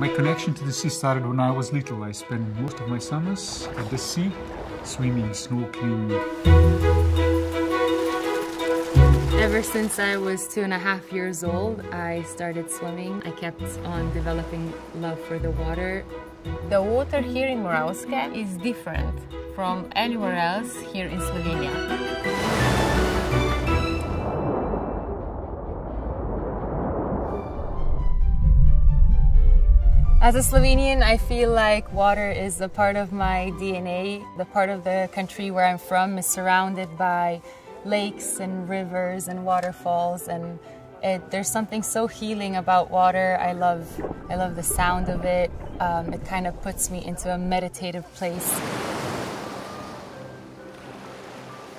My connection to the sea started when I was little. I spent most of my summers at the sea, swimming, snorkeling. Ever since I was two and a half years old, I started swimming. I kept on developing love for the water. The water here in Moravske is different from anywhere else here in Slovenia. As a Slovenian, I feel like water is a part of my DNA. The part of the country where I'm from is surrounded by lakes and rivers and waterfalls and it, there's something so healing about water. I love, I love the sound of it. Um, it kind of puts me into a meditative place.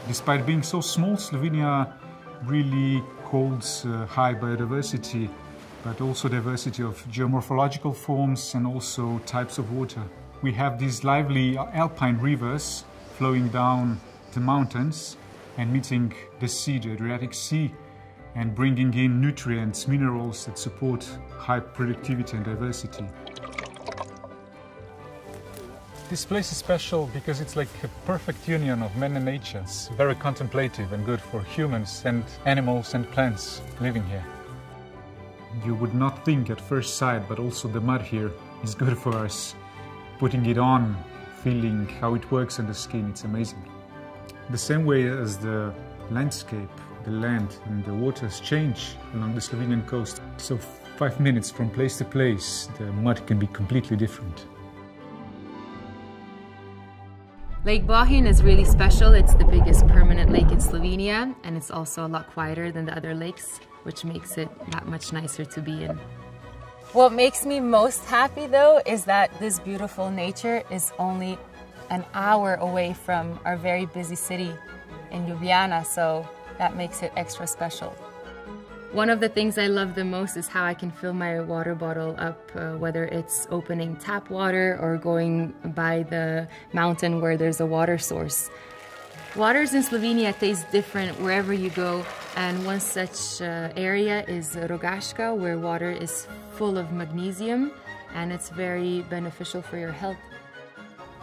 Despite being so small, Slovenia really holds uh, high biodiversity but also diversity of geomorphological forms and also types of water. We have these lively alpine rivers flowing down the mountains and meeting the sea, the Adriatic Sea, and bringing in nutrients, minerals that support high productivity and diversity. This place is special because it's like a perfect union of man and nature. It's very contemplative and good for humans and animals and plants living here. You would not think at first sight, but also the mud here is good for us. Putting it on, feeling how it works on the skin, it's amazing. The same way as the landscape, the land and the waters change along the Slovenian coast. So five minutes from place to place, the mud can be completely different. Lake Bohinj is really special. It's the biggest permanent lake in Slovenia and it's also a lot quieter than the other lakes, which makes it that much nicer to be in. What makes me most happy though is that this beautiful nature is only an hour away from our very busy city in Ljubljana, so that makes it extra special. One of the things I love the most is how I can fill my water bottle up, uh, whether it's opening tap water or going by the mountain where there's a water source. Waters in Slovenia taste different wherever you go, and one such uh, area is Rogaška, where water is full of magnesium and it's very beneficial for your health.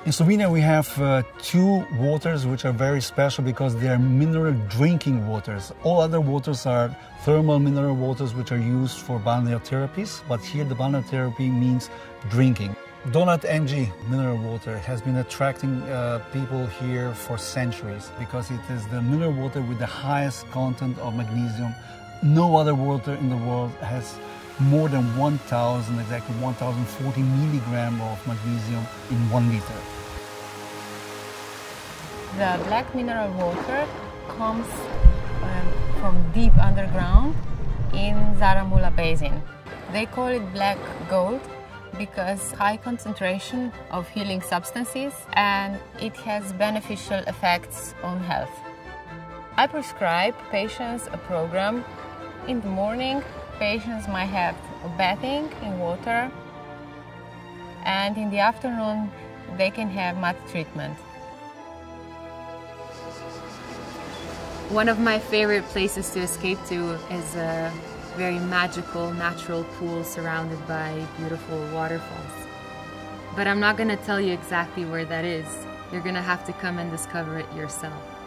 In Slovenia, we have uh, two waters which are very special because they are mineral drinking waters. All other waters are thermal mineral waters which are used for balneary therapies, but here the balneotherapy means drinking. Donat Mg mineral water has been attracting uh, people here for centuries because it is the mineral water with the highest content of magnesium. No other water in the world has more than 1,000, exactly 1,040 milligram of magnesium in one liter. The black mineral water comes um, from deep underground in Zaramula Basin. They call it black gold because high concentration of healing substances and it has beneficial effects on health. I prescribe patients a program in the morning patients might have bathing in water and in the afternoon they can have mud treatment. One of my favorite places to escape to is a very magical natural pool surrounded by beautiful waterfalls. But I'm not going to tell you exactly where that is. You're going to have to come and discover it yourself.